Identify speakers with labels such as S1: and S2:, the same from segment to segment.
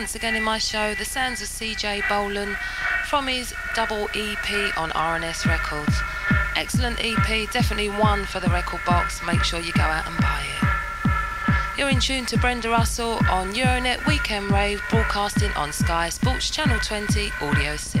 S1: once again in my show the sounds of CJ Bolland from his double EP on R&S Records. Excellent EP, definitely one for the record box. Make sure you go out and buy it. You're in tune to Brenda Russell on Euronet Weekend Rave, broadcasting on Sky Sports Channel 20, Audio 6.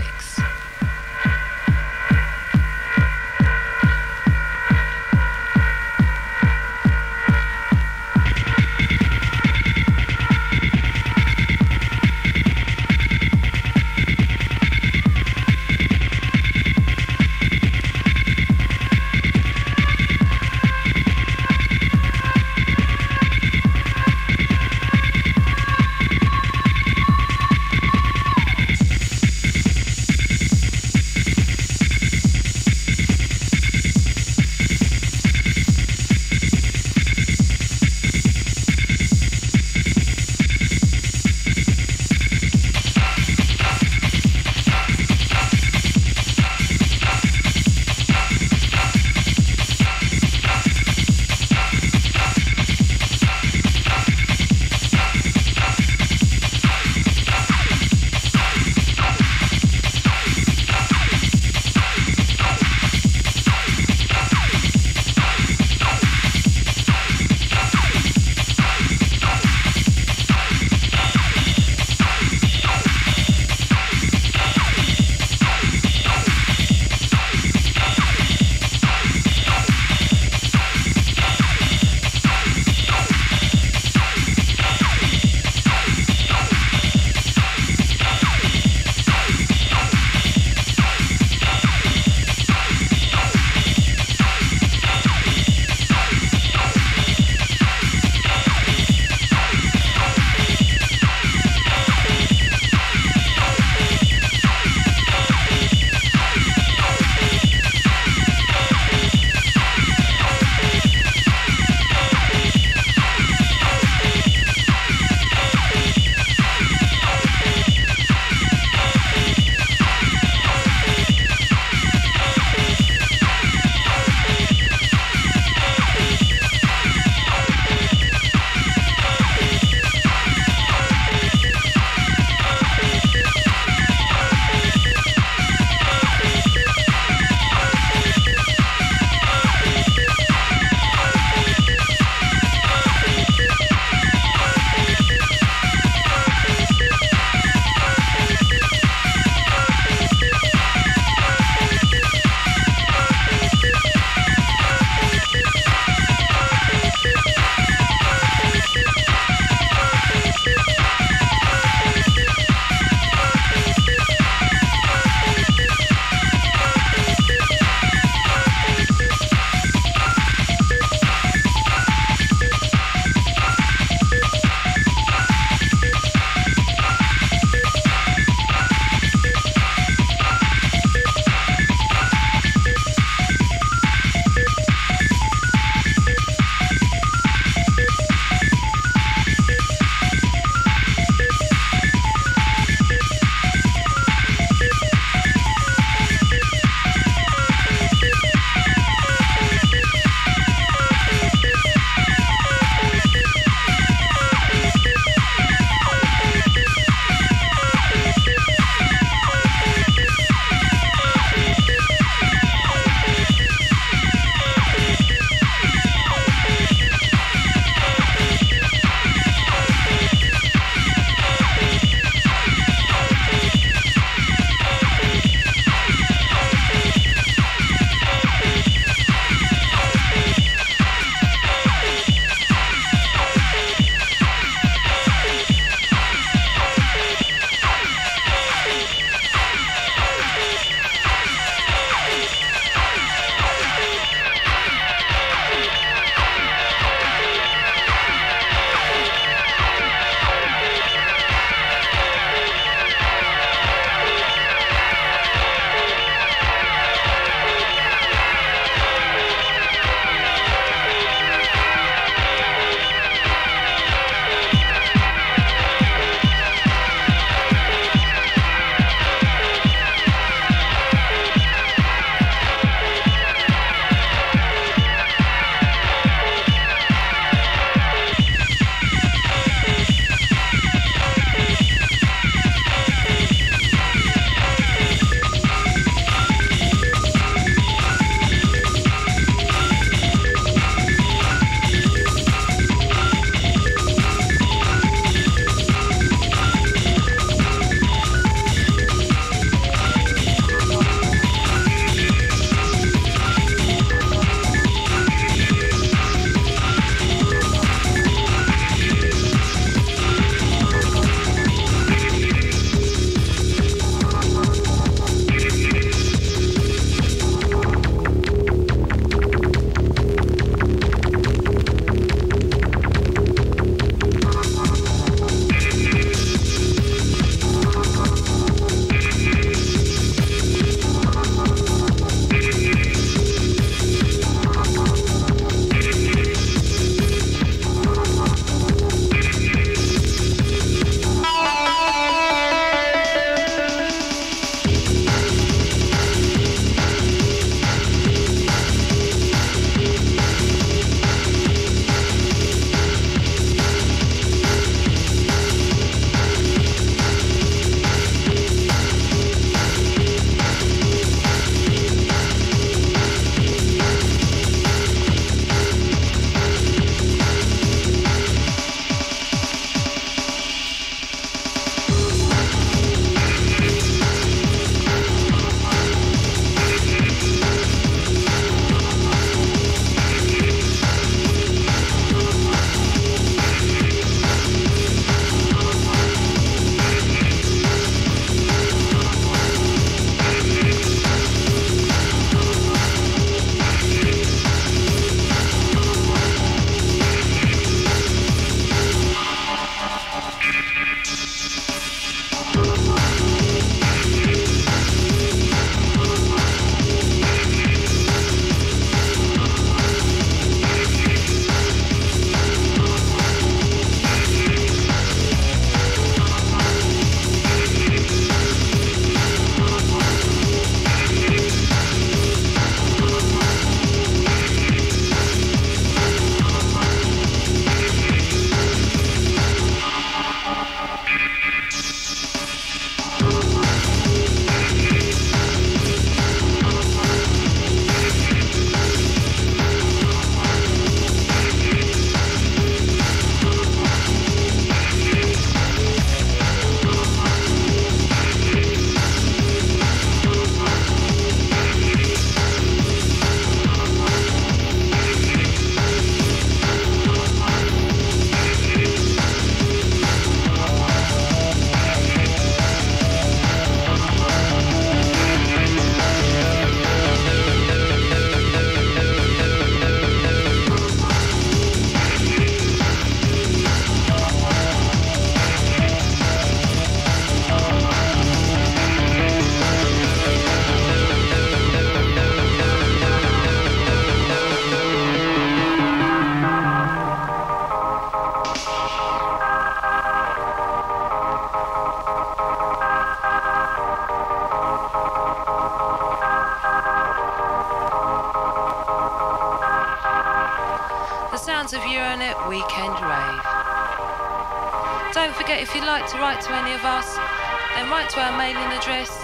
S1: Mailing address,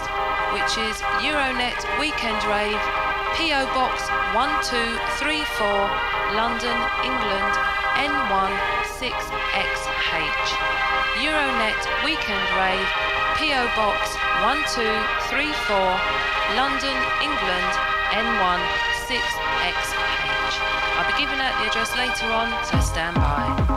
S1: which is Euronet Weekend Rave, PO Box 1234, London, England, N1 6XH. Euronet Weekend Rave, PO Box 1234, London, England, N1 6XH. I'll be giving out the address later on, so stand by.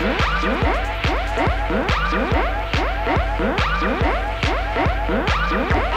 S1: Thank you.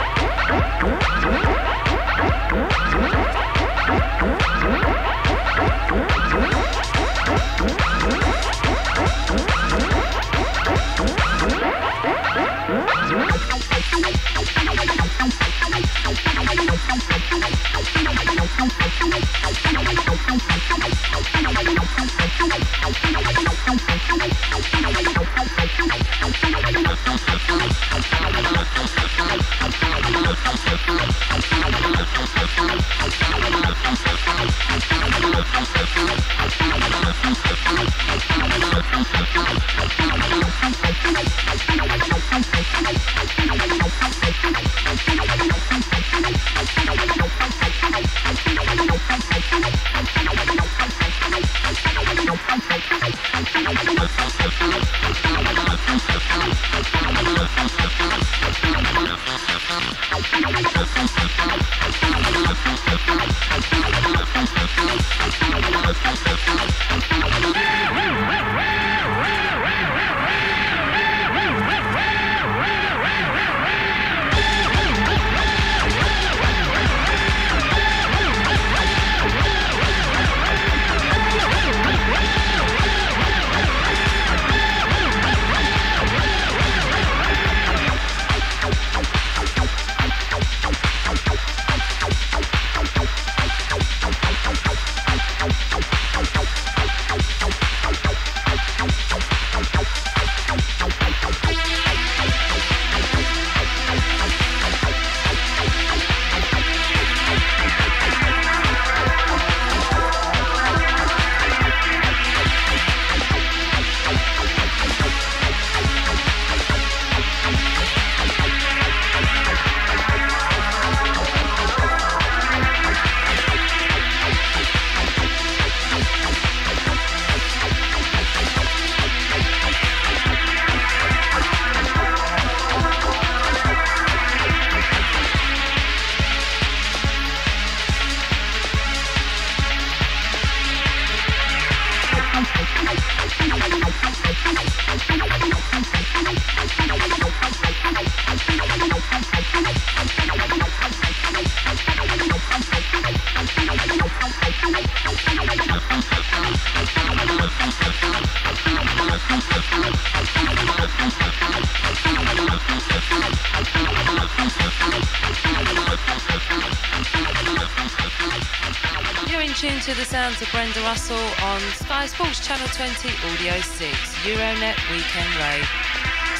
S1: Brenda Russell on Sky Sports Channel 20 Audio 6 Euronet Weekend Rave.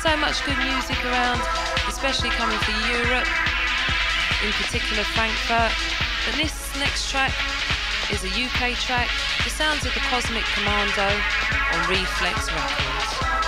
S1: So much good music around, especially coming from Europe, in particular Frankfurt. But this next track is a UK track, the sounds of the Cosmic Commando on Reflex Records.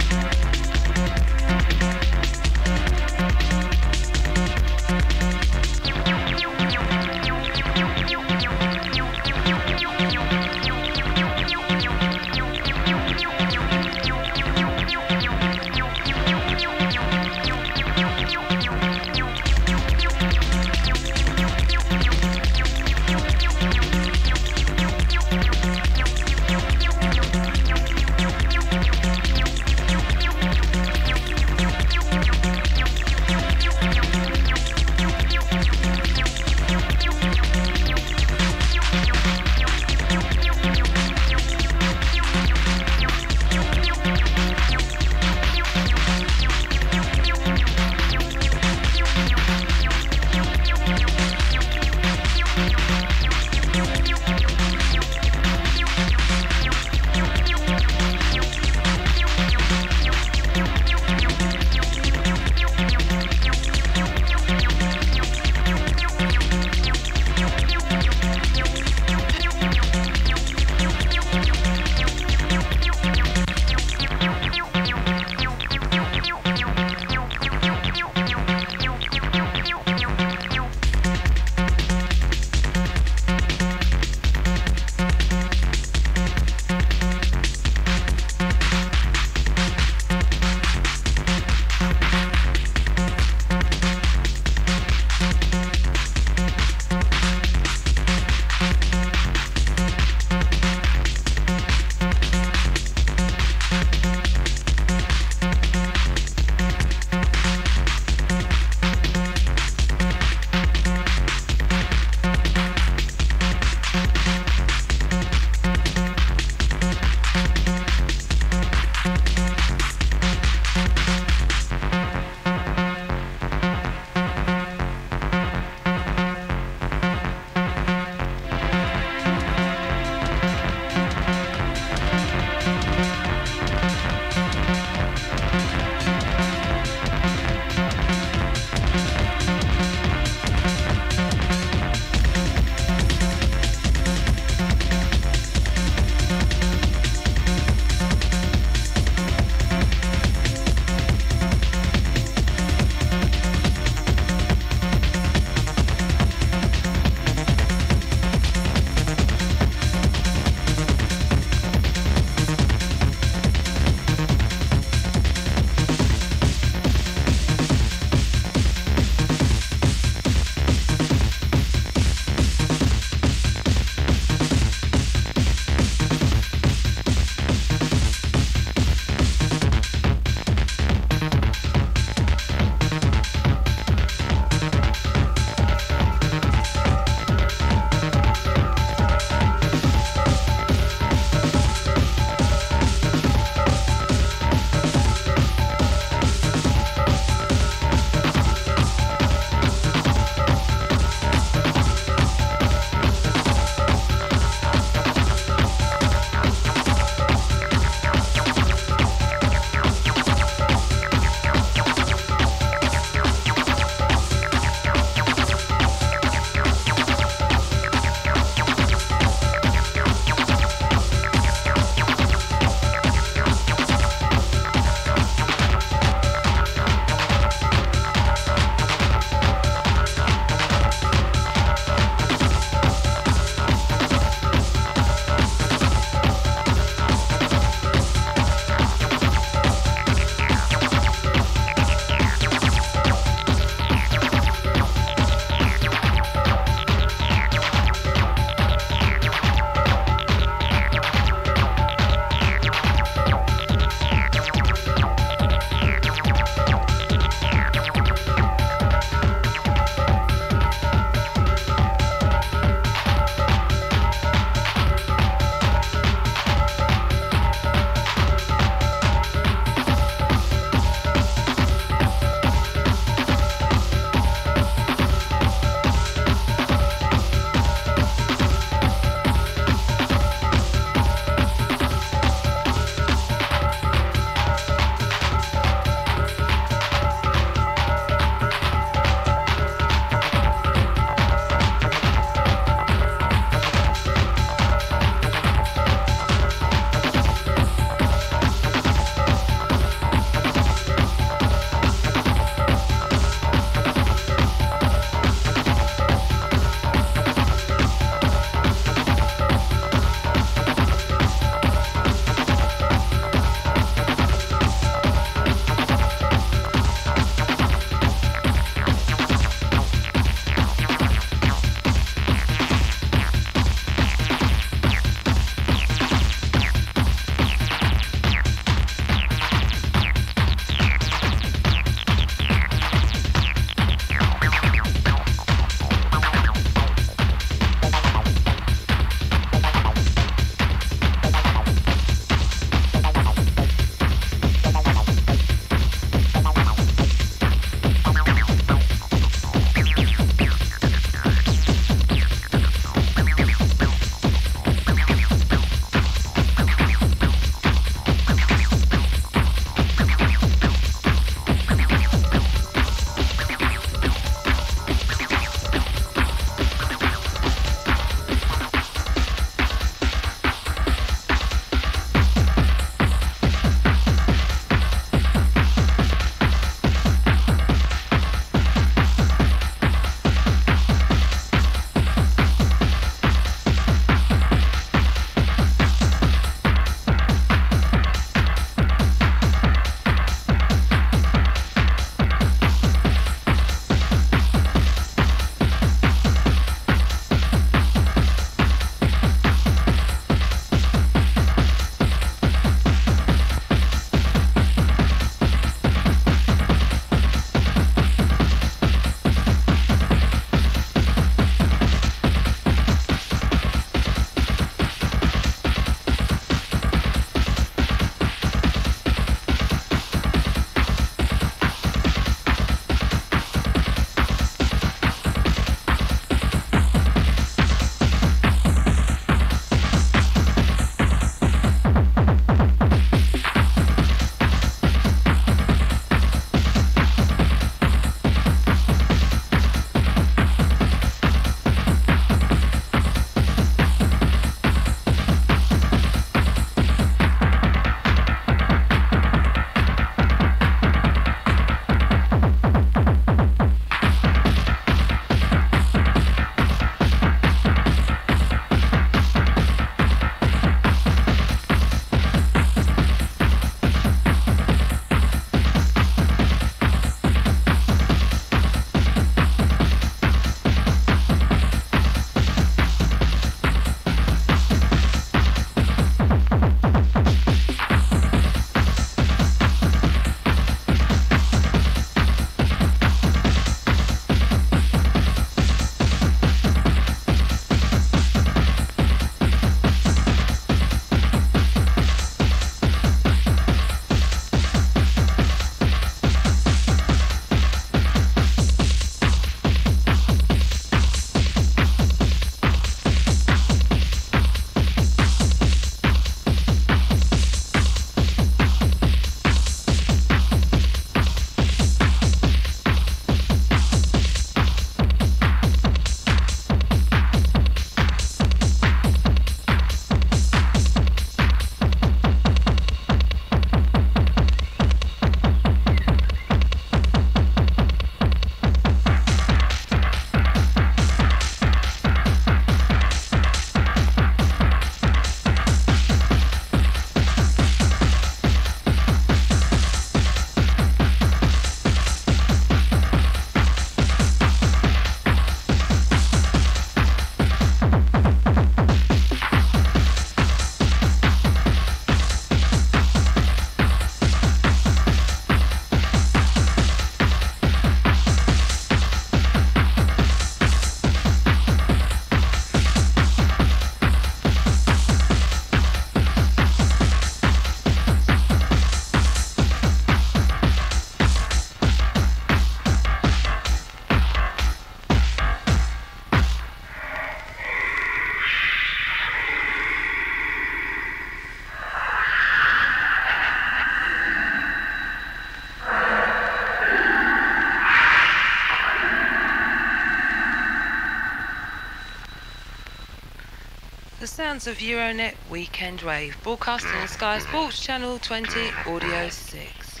S1: Sounds of Euronet Weekend Rave, broadcasting on Sky Sports Channel 20, Audio 6.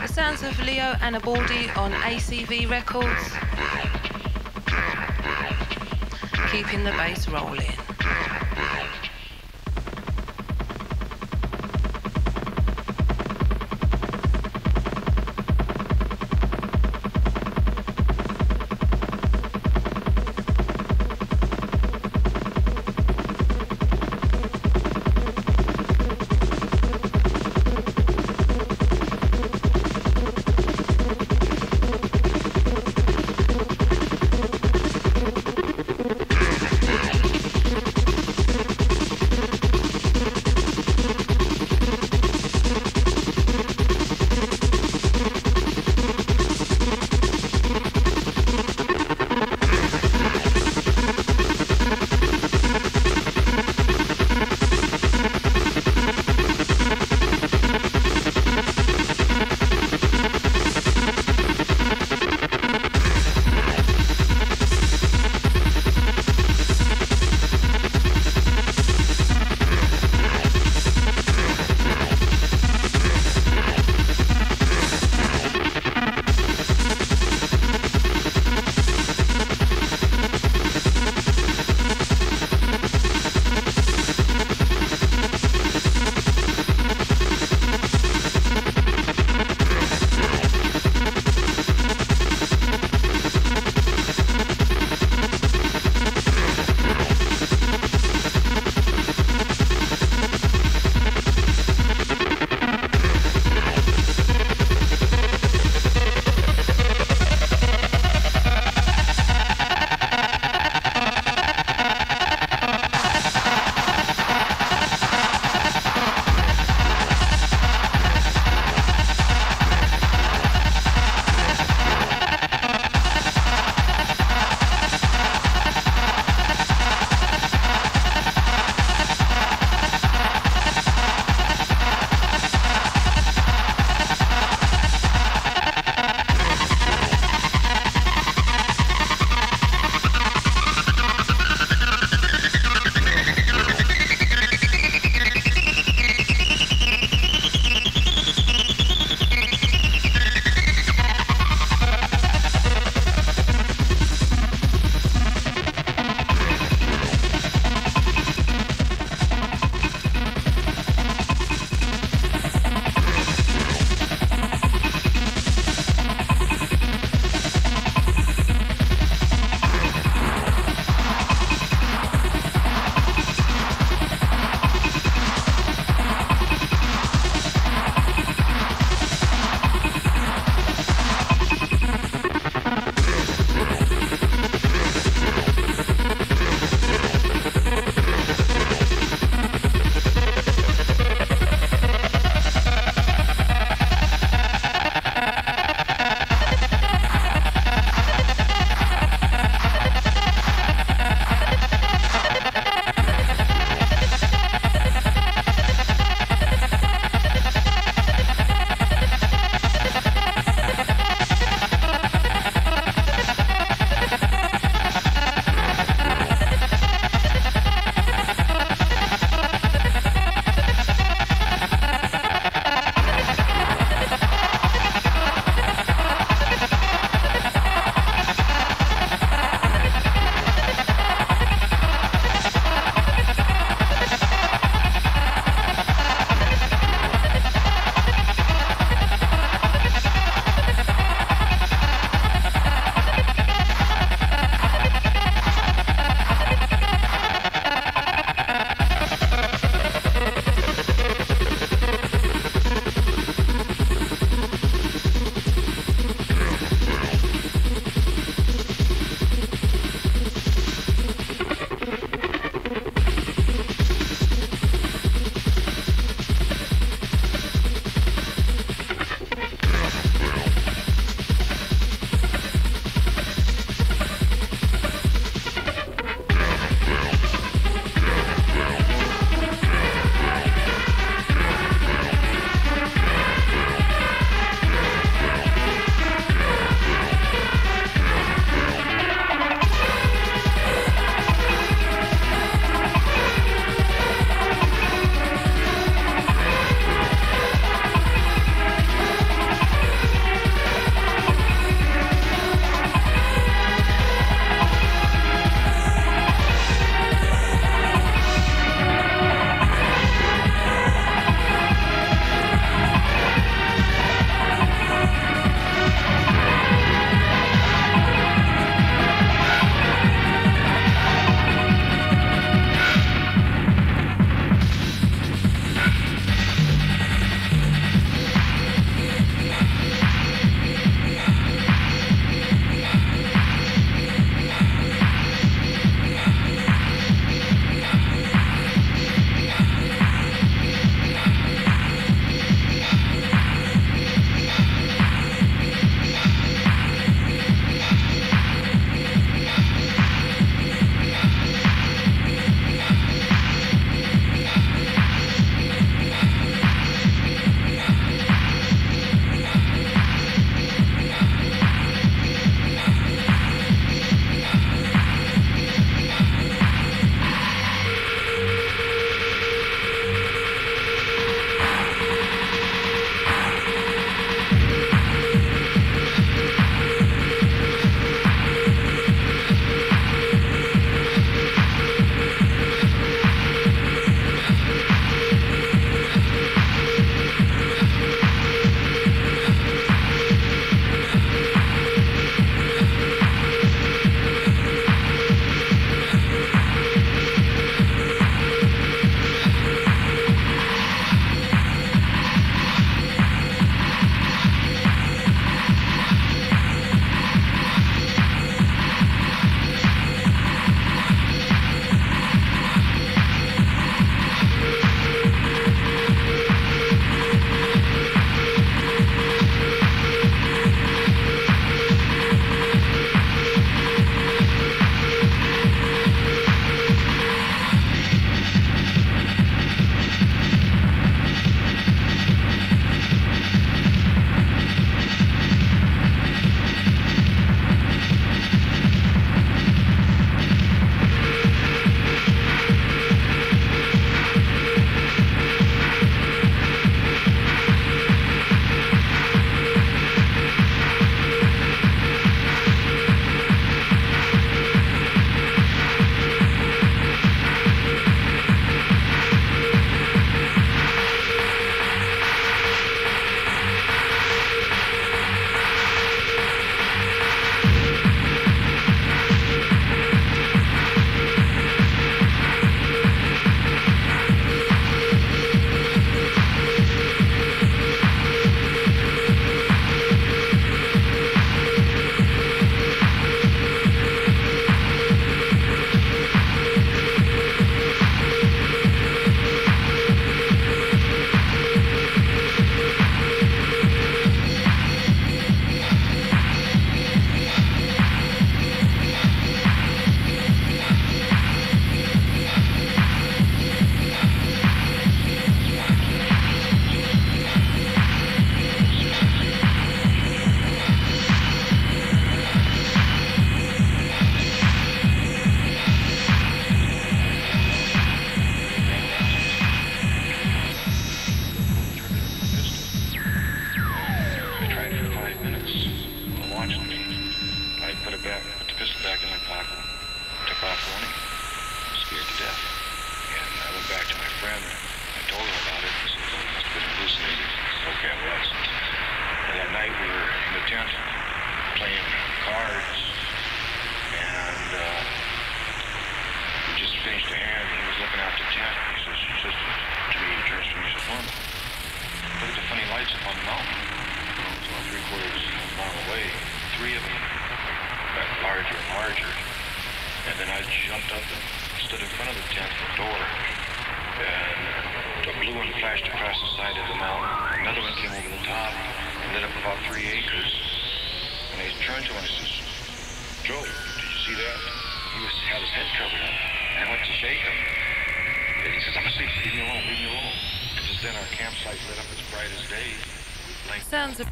S1: The sounds of Leo Anibaldi on ACV Records, keeping the bass rolling.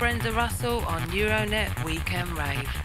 S2: Brenda Russell on Euronet Weekend Rave.